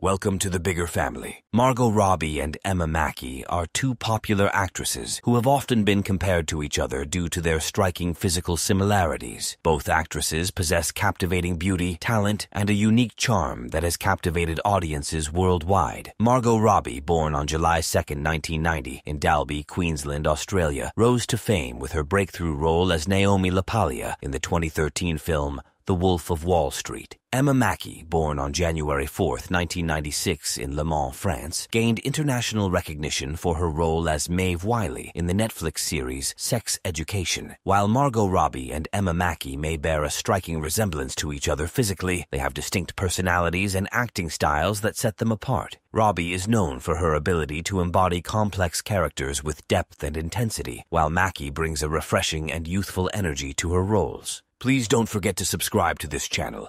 Welcome to the bigger family. Margot Robbie and Emma Mackey are two popular actresses who have often been compared to each other due to their striking physical similarities. Both actresses possess captivating beauty, talent, and a unique charm that has captivated audiences worldwide. Margot Robbie, born on July 2, 1990, in Dalby, Queensland, Australia, rose to fame with her breakthrough role as Naomi Lapaglia in the 2013 film The Wolf of Wall Street. Emma Mackey, born on January 4, 1996 in Le Mans, France, gained international recognition for her role as Maeve Wiley in the Netflix series Sex Education. While Margot Robbie and Emma Mackey may bear a striking resemblance to each other physically, they have distinct personalities and acting styles that set them apart. Robbie is known for her ability to embody complex characters with depth and intensity, while Mackey brings a refreshing and youthful energy to her roles. Please don't forget to subscribe to this channel